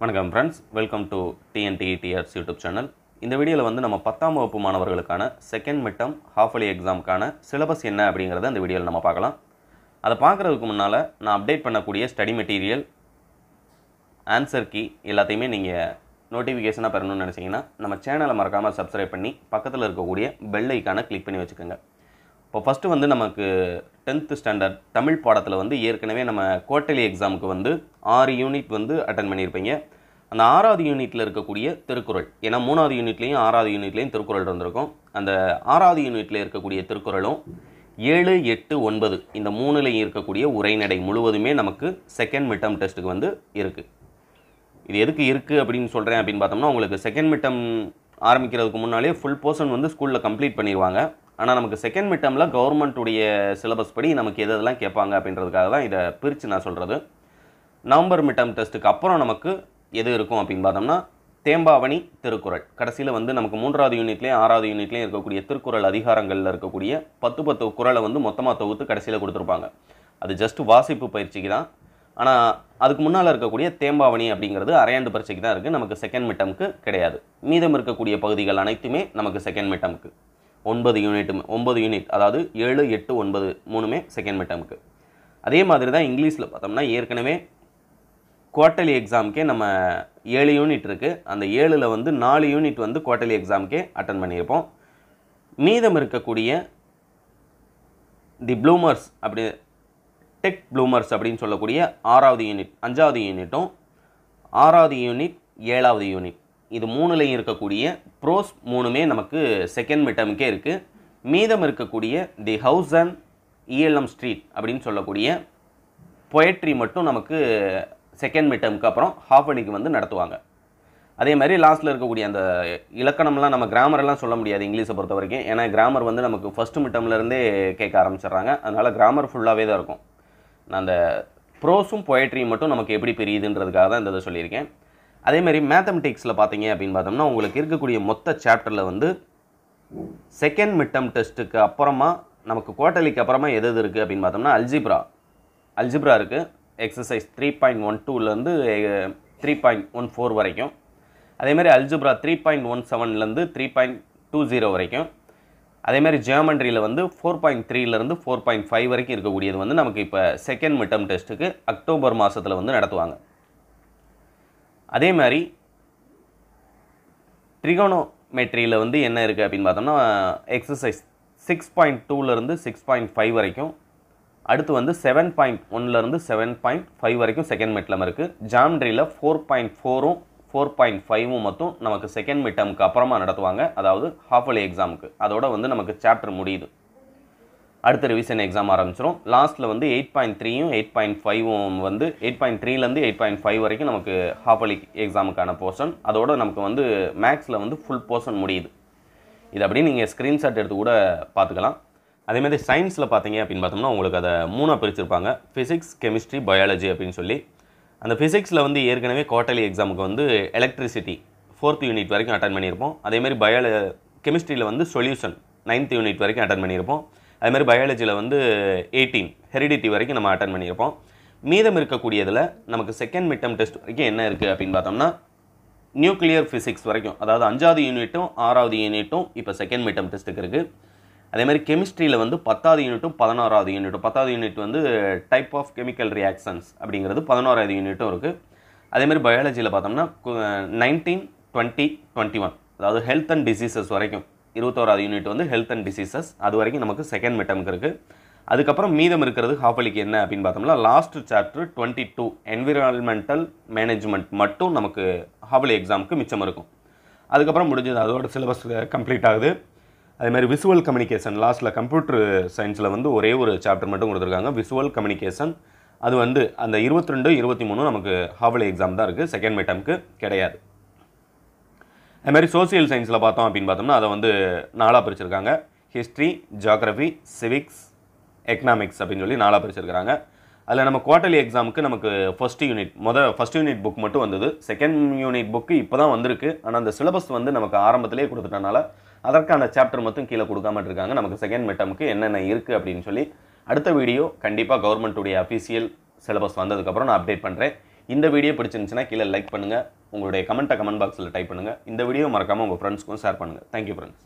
வணக்கம் friends welcome to டிஎன்டிஇடிஆர்ஸ் YouTube channel இந்த வீடியோவில் வந்து நம்ம பத்தாம் வகுப்பு மாணவர்களுக்கான செகண்ட் மிட்டம் ஹாஃபலி எக்ஸாமுக்கான சிலபஸ் என்ன அப்படிங்கிறத இந்த வீடியோவில் நம்ம பார்க்கலாம். அதை பார்க்குறதுக்கு முன்னால் நான் அப்டேட் பண்ணக்கூடிய ஸ்டடி மெட்டீரியல் ஆன்சர் கீ எல்லாத்தையுமே நீங்கள் நோட்டிஃபிகேஷனாக பெறணும்னு நினச்சிங்கன்னா நம்ம சேனலை மறக்காமல் சப்ஸ்கிரைப் பண்ணி பக்கத்தில் இருக்கக்கூடிய பெல் ஐக்கானை கிளிக் பண்ணி வச்சுக்கோங்க. இப்போ ஃபஸ்ட்டு வந்து நமக்கு டென்த்து ஸ்டாண்டர்ட் தமிழ் பாடத்தில் வந்து ஏற்கனவே நம்ம குவார்டர்லி எக்ஸாமுக்கு வந்து ஆறு யூனிட் வந்து அட்டன் பண்ணியிருப்பீங்க. அந்த ஆறாவது யூனிட்டில் இருக்கக்கூடிய திருக்குறள் ஏன்னா மூணாவது யூனிட்லேயும் ஆறாவது யூனிட்லேயும் திருக்குறள் இருந்திருக்கும். அந்த ஆறாவது யூனிட்டில் இருக்கக்கூடிய திருக்குறளும் ஏழு எட்டு ஒன்பது இந்த மூணுலையும் இருக்கக்கூடிய உரைநடை முழுவதுமே நமக்கு செகண்ட் மிட்டம் டெஸ்ட்டுக்கு வந்து இருக்குது இது எதுக்கு இருக்குது அப்படின்னு சொல்கிறேன் அப்படின்னு பார்த்தோம்னா உங்களுக்கு செகண்ட் மிட்டம் ஆரம்பிக்கிறதுக்கு முன்னாலே ஃபுல் போர்ஷன் வந்து ஸ்கூலில் கம்ப்ளீட் பண்ணிடுவாங்க ஆனால் நமக்கு செகண்ட் மிட்டமில் கவர்மெண்ட்டுடைய சிலபஸ் படி நமக்கு எது எதெல்லாம் கேட்பாங்க அப்படின்றதுக்காக தான் இதை பிரித்து நான் சொல்கிறது நவம்பர் மிட்டம் டெஸ்ட்டுக்கு அப்புறம் நமக்கு எது இருக்கும் அப்படின்னு பார்த்தோம்னா தேம்பாவணி திருக்குறள். கடைசியில் வந்து நமக்கு மூன்றாவது யூனிட்லேயும் ஆறாவது யூனிட்லேயும் இருக்கக்கூடிய திருக்குறள் அதிகாரங்களில் இருக்கக்கூடிய பத்து பத்து குறளை வந்து மொத்தமாக தொகுத்து கடைசியில் கொடுத்துருப்பாங்க. அது ஜஸ்ட் வாசிப்பு பயிற்சிக்கு தான். ஆனால் அதுக்கு முன்னால் இருக்கக்கூடிய தேம்பாவணி அப்படிங்கிறது அரையாண்டு பரீட்சைக்கு தான் இருக்குது நமக்கு செகண்ட் மிட்டமுக்கு கிடையாது. மீதம் இருக்கக்கூடிய பகுதிகள் அனைத்துமே நமக்கு செகண்ட் மிட்டமுக்கு ஒன்பது யூனிட்டு ஒன்பது யூனிட் அதாவது ஏழு எட்டு ஒன்பது மூணுமே செகண்ட் மிட்டமுக்கு அதே மாதிரி தான் இங்கிலீஷில் பார்த்தோம்னா ஏற்கனவே குவார்ட்டலி எக்ஸாமுக்கே நம்ம ஏழு யூனிட் இருக்குது அந்த ஏழில் வந்து நாலு யூனிட் வந்து குவார்ட்டலி எக்ஸாமுக்கே அட்டன் பண்ணியிருப்போம். மீதம் இருக்கக்கூடிய தி ப்ளூமர்ஸ் அப்படி டெக் ப்ளூமர்ஸ் அப்படின்னு சொல்லக்கூடிய ஆறாவது யூனிட் அஞ்சாவது யூனிட்டும் ஆறாவது யூனிட் ஏழாவது யூனிட் இது மூணுலையும் இருக்கக்கூடிய ப்ரோஸ் மூணுமே நமக்கு செகண்ட் மிட்டமுக்கே இருக்குது மீதம் இருக்கக்கூடிய the house and elm street அப்படின்னு சொல்லக்கூடிய பொயட்ரி மட்டும் நமக்கு செகண்ட் மிட்டமுக்கு அப்புறம் ஹாஃப் அணிக்கு வந்து நடத்துவாங்க. அதே மாதிரி லாஸ்ட்டில் இருக்கக்கூடிய அந்த இலக்கணம்லாம் நம்ம கிராமரெல்லாம் சொல்ல முடியாது இங்கிலீஷை பொறுத்த வரைக்கும். ஏன்னா கிராமர் வந்து நமக்கு ஃபஸ்ட்டு மிட்டம்லேருந்தே கேட்க ஆரம்பிச்சிடுறாங்க. அதனால் கிராமர் ஃபுல்லாகவே தான் இருக்கும். நான் அந்த ப்ரோஸும் பொயட்ரியும் மட்டும் நமக்கு எப்படி பிரியுதுன்றதுக்காக தான் இந்த இதை சொல்லியிருக்கேன். அதேமாரி மேத்தமெட்டிக்ஸில் பார்த்தீங்க அப்படின்னு பார்த்தோம்னா உங்களுக்கு இருக்கக்கூடிய மொத்த சாப்டரில் வந்து செகண்ட் மிட்டம் டெஸ்ட்டுக்கு அப்புறமா நமக்கு குவார்ட்டர்லிக்கு அப்புறமா எது எது இருக்குது அப்படின்னு பார்த்தோம்னா அல்ஜிப்ரா அல்ஜிப்ரா இருக்குது எக்ஸசைஸ் த்ரீ பாயிண்ட் ஒன் டூலேருந்து த்ரீ பாயிண்ட் ஒன் ஃபோர் வரைக்கும். அதேமாதிரி அல்ஜிப்ரா த்ரீ பாயிண்ட் ஒன் செவன்லேருந்து த்ரீ பாயிண்ட் டூ ஜீரோ வரைக்கும். அதேமாதிரி ஜியோமெண்ட்ரியில் வந்து ஃபோர் பாயிண்ட் த்ரீலேருந்து ஃபோர் பாயிண்ட் ஃபைவ் வரைக்கும் இருக்கக்கூடியது வந்து நமக்கு இப்போ செகண்ட் மிட்டம் டெஸ்ட்டுக்கு அக்டோபர் மாதத்தில் வந்து நடத்துவாங்க. அதே மாதிரி ட்ரிகோனோமெட்ரியில் வந்து என்ன இருக்குது அப்படின்னு பார்த்தோம்னா எக்ஸசைஸ் சிக்ஸ் பாயிண்ட் டூலேருந்து சிக்ஸ் பாயிண்ட் ஃபைவ் வரைக்கும் அடுத்து வந்து செவன் பாயிண்ட் ஒன்லேருந்து செவன் பாயிண்ட் ஃபைவ் வரைக்கும் செகண்ட் மிட்டம் இருக்குது ஜாம்ட்ரியில் ஃபோர் பாயிண்ட் ஃபோரும் ஃபோர் பாயிண்ட் ஃபைவும் மட்டும் நமக்கு செகண்ட் மிட்டமுக்கு அப்புறமா நடத்துவாங்க. அதாவது ஹாஃப் அலி எக்ஸாமுக்கு அதோட வந்து நமக்கு சாப்டர் முடியுது. அடுத்த ரிவிஷன் எக்ஸாம் ஆரம்பிச்சிடும் லாஸ்ட்டில் வந்து எயிட் பாயிண்ட் த்ரீயும் எயிட் பாயிண்ட் ஃபைவும் வந்து எயிட் பாயிண்ட் த்ரீலேருந்து எயிட் பாயிண்ட் ஃபைவ் வரைக்கும் நமக்கு ஹாஃப் அலி எக்ஸாமுக்கான போர்ஷன் அதோட நமக்கு வந்து மேக்ஸில் வந்து ஃபுல் போர்ஷன் முடியுது. இது அப்படியே நீங்கள் ஸ்க்ரீன்ஷாட் எடுத்து கூட பார்த்துக்கலாம். அதேமாதிரி சயின்ஸில் பார்த்தீங்க அப்படின்னு பார்த்தோம்னா உங்களுக்கு அதை மூணாக பிரிச்சிருப்பாங்க. ஃபிசிக்ஸ் கெமிஸ்ட்ரி பயாலஜி அப்படின்னு சொல்லி. அந்த ஃபிசிக்ஸில் வந்து ஏற்கனவே குவார்ட்டர்லி எக்ஸாமுக்கு வந்து எலக்ட்ரிசிட்டி ஃபோர்த் யூனிட் வரைக்கும் அட்டன் பண்ணியிருப்போம். அதேமாதிரி பயால கெமிஸ்ட்ரியில் வந்து சொல்யூஷன் நைன்த் யூனிட் வரைக்கும் அட்டன் பண்ணியிருப்போம். அதேமாதிரி பயாலஜியில் வந்து எயிட்டீன் ஹெரிடிட்டி வரைக்கும் நம்ம அட்டன் பண்ணியிருப்போம். மீதம் இருக்கக்கூடியதில் நமக்கு செகண்ட் மிட்டம் டெஸ்ட் வரைக்கும் என்ன இருக்குது அப்படின்னு பார்த்தோம்னா நியூக்ளியர் ஃபிசிக்ஸ் வரைக்கும் அதாவது அஞ்சாவது யூனிட்டும் ஆறாவது யூனிட்டும் இப்போ செகண்ட் மிட்டம் டெஸ்ட்டுக்கு இருக்குது அதே மாதிரி கெமிஸ்ட்ரியில் வந்து பத்தாவது யூனிட்டும் பதினோராவது யூனிட்டும் பத்தாவது யூனிட் வந்து டைப் ஆஃப் கெமிக்கல் ரியாக்ஷன்ஸ் அப்படிங்கிறது பதினோராவது யூனிட்டும் இருக்குது அதேமாதிரி பயாலஜியில் பார்த்தோம்னா நைன்டீன் டுவெண்ட்டி டுவெண்ட்டி ஒன் அதாவது ஹெல்த் அண்ட் டிசீசஸ் வரைக்கும் இருபத்தோராது யூனிட் வந்து ஹெல்த் அண்ட் டிசீசஸ் அது வரைக்கும் நமக்கு செகண்ட் மிட்டமுக்கு இருக்குது அதுக்கப்புறம் மீதம் இருக்கிறது ஹாஃபலிக்கு என்ன அப்படின்னு பார்த்தோம்னா last chapter twenty two environmental management மட்டும் நமக்கு ஹாஃபலி எக்ஸாமுக்கு மிச்சம் இருக்கும். அதுக்கப்புறம் முடிஞ்சது அதோட சிலபஸ் கம்ப்ளீட் ஆகுது. அதே மாதிரி விசுவல் கம்யூனிகேஷன் லாஸ்ட்டில் கம்ப்யூட்டர் சயின்ஸில் வந்து ஒரே ஒரு சாப்டர் மட்டும் கொடுத்துருக்காங்க. விசுவல் கம்யூனிகேஷன் அது வந்து அந்த இருபத்தி ரெண்டு இருபத்தி மூணு நமக்கு ஹாஃபலி எக்ஸாம் தான் இருக்குது செகண்ட் மிட்டமுக்கு கிடையாது. அது மாதிரி சோசியல் சயின்ஸில் பார்த்தோம் அப்படின்னு பார்த்தோம்னா அதை வந்து நாலாக பிரிச்சிருக்காங்க. ஹிஸ்ட்ரி ஜாகிரஃபி சிவிக்ஸ் எக்கனாமிக்ஸ் அப்படின்னு சொல்லி நாலாக பிரிச்சிருக்காங்க அதில் நம்ம குவார்ட்டர்லி எக்ஸாமுக்கு நமக்கு ஃபஸ்ட் யூனிட் மொதல் ஃபஸ்ட் யூனிட் புக் மட்டும் வந்தது. செகண்ட் யூனிட் புக்கு இப்போ தான் வந்திருக்கு. ஆனால் அந்த சிலபஸ் வந்து நமக்கு ஆரம்பத்திலே கொடுத்துட்டனால அதற்கான சாப்டர் மட்டும் கீழே கொடுக்காம இருக்காங்க. நமக்கு செகண்ட் மிட்டமுக்கு என்னென்ன இருக்குது அப்படின்னு சொல்லி அடுத்த வீடியோ கண்டிப்பாக கவர்மெண்ட்டுடைய அஃபீஷியல் சிலபஸ் வந்ததுக்கப்புறம் நான் அப்டேட் பண்ணுறேன் இந்த வீடியோ பிடிச்சிருந்துச்சுன்னா கீழே லைக் பண்ணுங்கள் உங்களுடைய கமெண்ட்டை கமெண்ட் பாக்ஸில் டைப் பண்ணுங்கள் இந்த வீடியோ மறக்காமல் உங்கள் ஃப்ரெண்ட்ஸ்க்கும் ஷேர் பண்ணுங்கள் தேங்க்யூ ஃப்ரெண்ட்ஸ்